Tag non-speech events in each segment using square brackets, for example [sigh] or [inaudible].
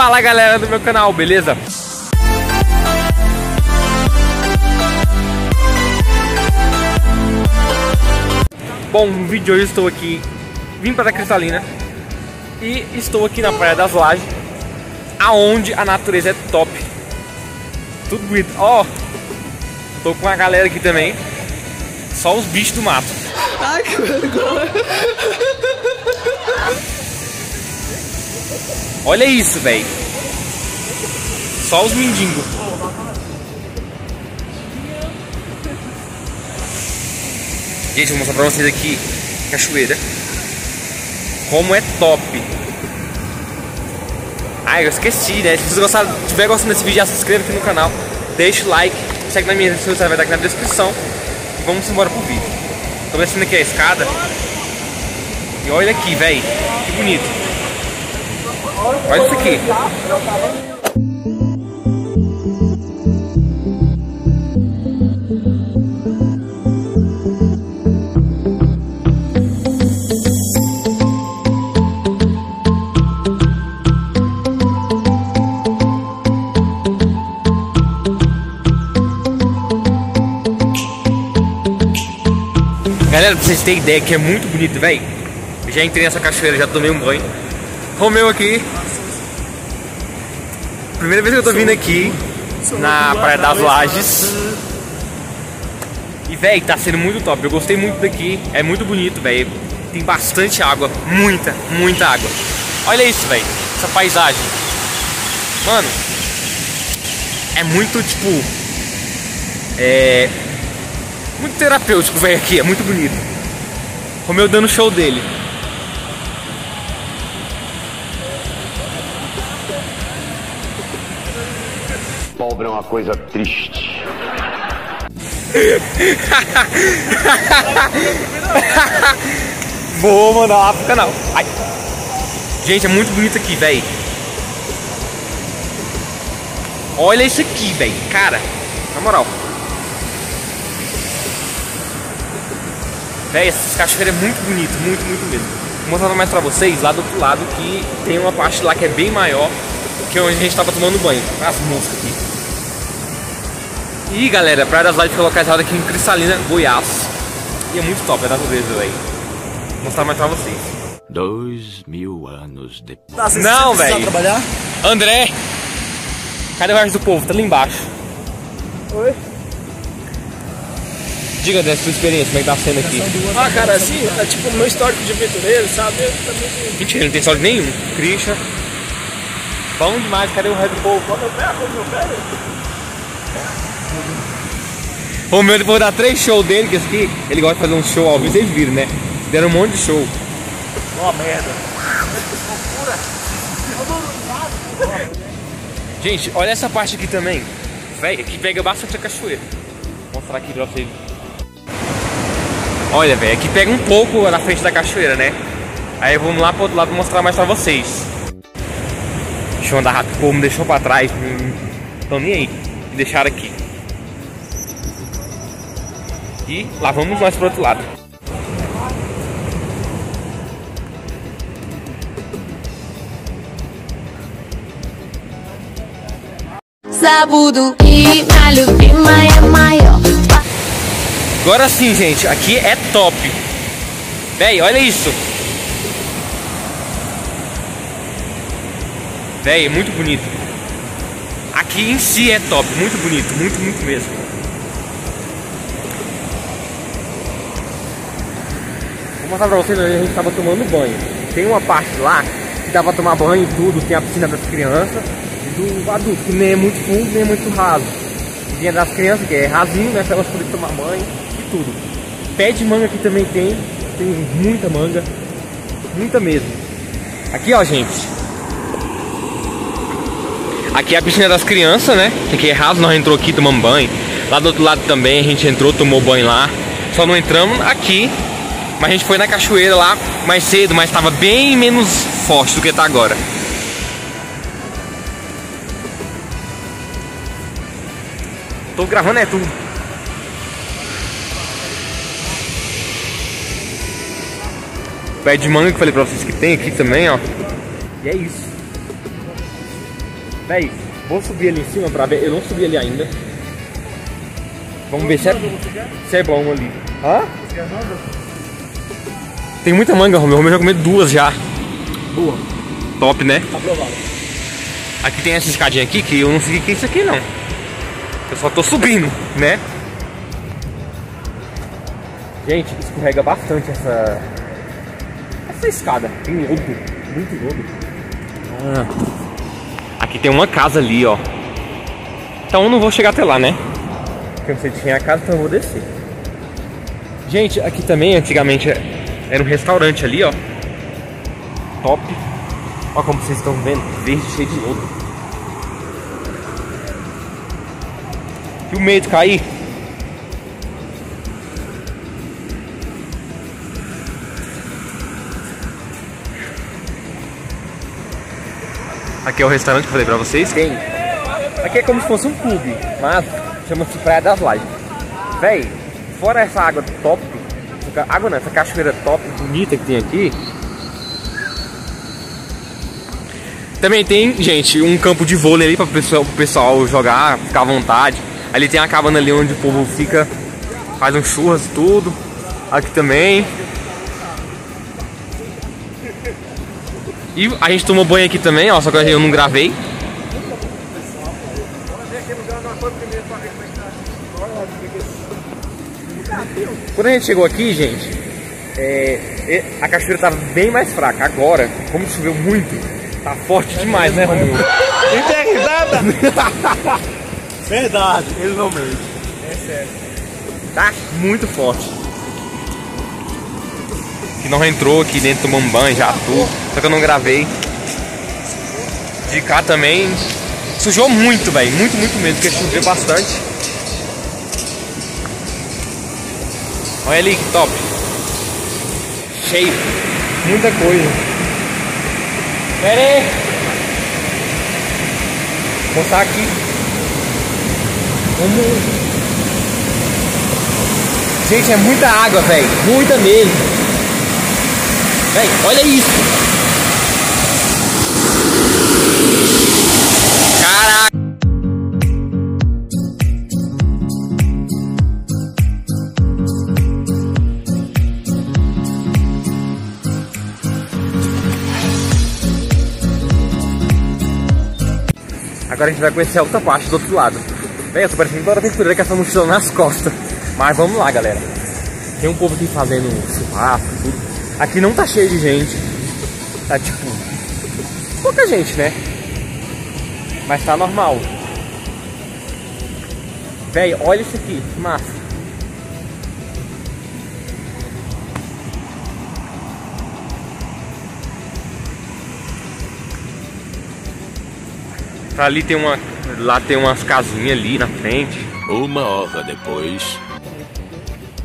Fala galera do meu canal, beleza? Bom, no vídeo de hoje estou aqui, vim para a Cristalina e estou aqui na Praia das Lajes, aonde a natureza é top. Tudo bonito. Ó, oh, tô com a galera aqui também, só os bichos do mato. Ai, que vergonha. Olha isso, velho. Só os mendigos. Gente, vou mostrar pra vocês aqui cachoeira. Como é top. Ai, eu esqueci, né? Se você gostar, tiver gostando desse vídeo, já se inscreva aqui no canal. Deixa o like, segue na minha rede social, vai estar aqui na descrição. E vamos embora pro vídeo. Tô descendo aqui a escada. E olha aqui, velho. Que bonito. Olha isso aqui. Galera, pra vocês terem ideia que é muito bonito, velho. Já entrei nessa cachoeira, já tomei um banho. Romeu aqui. Primeira vez que eu tô vindo aqui na Praia das Lajes. E, velho, tá sendo muito top. Eu gostei muito daqui. É muito bonito, velho. Tem bastante água. Muita, muita água. Olha isso, velho. Essa paisagem. Mano. É muito, tipo... É muito terapêutico, velho, aqui, é muito bonito. Romeu dando show dele. Pobre é uma coisa triste. [laughs] Vou mandar uma pro canal. Ai. Gente, é muito bonito aqui, velho. Olha isso aqui, velho. Cara, na moral. Véi, essa cachoeira é muito bonito, muito, muito mesmo. Vou mostrar mais pra vocês lá do outro lado que tem uma parte lá que é bem maior que onde a gente tava tomando banho. As moscas aqui. E galera, Praia das Lights foi localizada aqui em Cristalina, Goiás. E é muito top a natureza, velho. Vou mostrar mais pra vocês. Dois mil anos depois. Tá, Não, velho. André! Cadê o resto do povo? Tá ali embaixo. Oi? Diga dessa sua experiência, como é que tá sendo aqui? Ah, cara, assim, é tipo meu histórico de aventureiro, sabe? Eu também... Mentira, não tem histórico nenhum. Christian. Bom demais, cadê o Red Bull? Quando eu pego, quando eu pego. O meu depois dar três shows dele, que esse aqui, ele gosta de fazer um show ao vivo, vocês viram, né? Deram um monte de show. Ó, merda. Gente, olha essa parte aqui também. Véi, aqui pega bastante a cachoeira. Vou mostrar aqui pra vocês. Olha, velho, aqui pega um pouco na frente da cachoeira, né? Aí vamos lá pro outro lado mostrar mais pra vocês. Deixa eu andar rápido, o povo me deixou pra trás. Não nem aí. Me deixaram aqui aqui, lá vamos nós pro outro lado. Agora sim, gente, aqui é top. Véi, olha isso. Véi, é muito bonito. Aqui em si é top, muito bonito, muito, muito mesmo. Vou mostrar pra vocês a gente tava tomando banho. Tem uma parte lá que dá pra tomar banho e tudo, tem a piscina das crianças e do adulto, que nem é muito fundo, nem é muito raso. Vinha das crianças, que é rasinho, né? Pra elas poderem tomar banho tudo. Pé de manga aqui também tem, tem muita manga, muita mesmo. Aqui ó, gente. Aqui é a piscina das crianças, né? Aqui é raso, nós entrou aqui, tomamos banho. Lá do outro lado também a gente entrou, tomou banho lá. Só não entramos aqui, mas a gente foi na cachoeira lá mais cedo, mas estava bem menos forte do que está agora. Tô gravando é tudo. Pé de manga que eu falei pra vocês que tem aqui também, ó. E é isso. Véi, vou subir ali em cima pra ver. Eu não subi ali ainda. Vamos ver se é, se é bom ali. Hã? Tem muita manga, Romeu. Romeu já comeu duas já. Boa. Top, né? Aprovado. Aqui tem essa escadinha aqui que eu não sei o que é isso aqui não. Eu só tô subindo, né? Gente, escorrega bastante essa. Essa escada. Tem lodo. Muito lodo. Ah. Aqui tem uma casa ali, ó. Então eu não vou chegar até lá, né? Porque eu não sei de quem é a casa, então eu vou descer. Gente, aqui também antigamente era um restaurante ali, ó. Top. Olha como vocês estão vendo, verde cheio de lodo. E o medo de cair? Aqui é o restaurante que eu falei pra vocês. Tem. Aqui é como se fosse um clube, mas chama-se Praia das Lajes. Véi, fora essa água top, essa água não, essa cachoeira top, bonita que tem aqui, Também tem, gente, um campo de vôlei ali para o pessoal jogar, ficar à vontade. Ali tem a cabana ali onde o povo fica, faz um churras e tudo. Aqui também. E a gente tomou banho aqui também, ó, só que eu não gravei. Quando a gente chegou aqui, gente, é, é, a cachoeira tava bem mais fraca. Agora, como choveu muito, tá forte demais, né, Romulo? E tem risada? [laughs] Verdade, ele não mente. Tá muito forte. Que nós entrou aqui dentro tomando banho já tudo. Só que eu não gravei. De cá também. Sujou muito, velho. Muito, muito mesmo, porque choveu bastante. Olha ali que top. Cheio. Muita coisa. Pera aí. Vou mostrar aqui. Vamos. Gente, é muita água, velho. Muita mesmo. Véi, olha isso. Agora a gente vai conhecer a outra parte do outro lado. Véi, eu tô parecendo toda aventureira com essa mochila nas costas. Mas vamos lá, galera. Tem um povo aqui fazendo churrasco, tudo. Aqui não tá cheio de gente. Tá tipo. pouca gente, né? Mas tá normal. Véi, olha isso aqui, que massa. Pra ali tem uma. Lá tem umas casinhas ali na frente. Uma hora depois.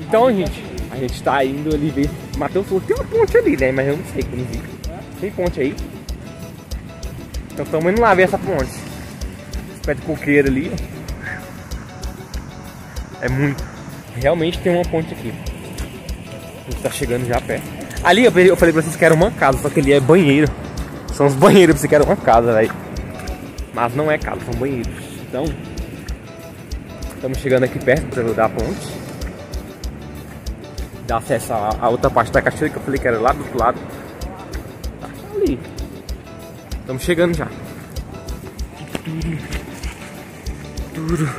Então, gente, a gente tá indo ali ver. Matheus falou que tem uma ponte ali, né? Mas eu não sei, que eu não vi. Tem ponte aí? Então estamos indo lá ver essa ponte. Esse pé de coqueiro ali. É muito. Realmente tem uma ponte aqui. A gente tá chegando já perto. Ali eu eu falei pra vocês que era uma casa, só que ali é banheiro. São os banheiros pra vocês que era uma casa, velho. Mas não é casa, são banheiros. Então, estamos chegando aqui perto da ponte dá acesso à, outra parte da cachoeira que eu falei que era lá do outro lado. Tá ali. Estamos chegando já. Tudo.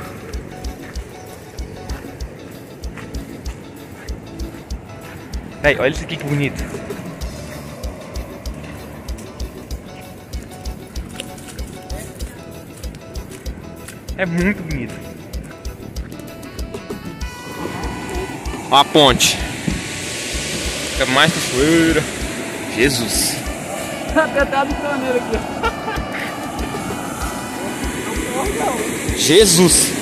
Véi, olha isso aqui que bonito. É muito bonito. A ponte. Fica mais cachoeira. Jesus. Até tá do câmera aqui. Jesus.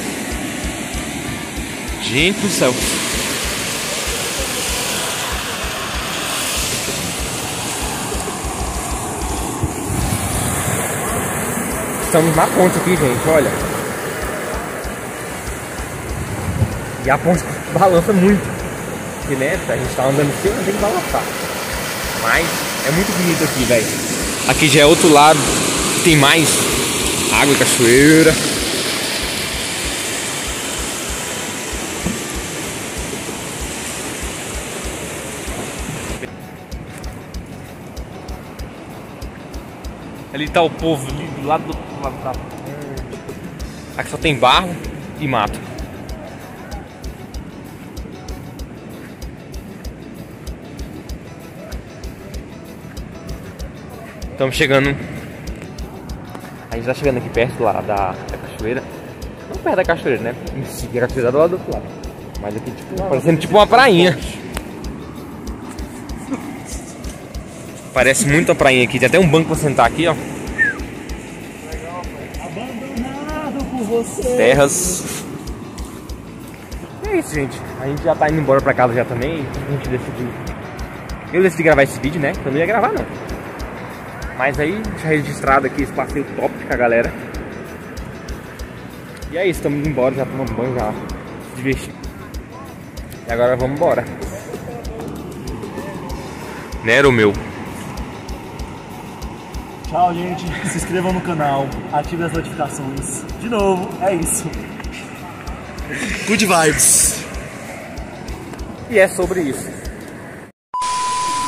Gente do céu. Estamos na ponte aqui, gente, olha. E a ponte balança muito. Porque, né, a gente tá andando cima, tem que balançar. Mas é muito bonito aqui, velho. Aqui já é outro lado. Tem mais. Água e cachoeira. Ali tá o povo ali do lado do outro lado da Aqui só tem barro e mato. Estamos chegando. A gente tá chegando aqui perto lá da, da cachoeira. Não perto da cachoeira, né? Em si, a cachoeira do lado do outro lado. Mas aqui, tipo, parecendo tipo uma prainha. Parece muito uma prainha aqui. Tem até um banco pra sentar aqui, ó. Abandonado por você. terras. E é isso, gente. A gente já tá indo embora pra casa já também. A gente decidiu. Eu decidi gravar esse vídeo, né? Eu não ia gravar, não. Mas aí, já registrado aqui esse passeio top com a galera. E é isso, estamos indo embora, já tomamos banho, já se divertir. E agora vamos embora. Nero meu. Tchau, gente. Se inscrevam no canal, ativem as notificações. De novo, é isso. Good vibes. E é sobre isso.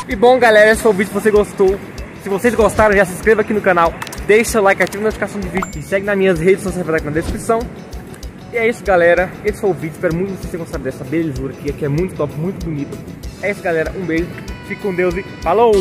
E bom, galera, esse foi o vídeo. Se você gostou, se vocês gostaram, já se inscreva aqui no canal, deixe seu like, ative a notificação do vídeo e segue nas minhas redes sociais aqui na descrição. E é isso, galera. Esse foi o vídeo. Espero muito que vocês tenham gostado dessa belezura aqui, que é muito top, muito bonito. É isso, galera. Um beijo. Fique com Deus e falou!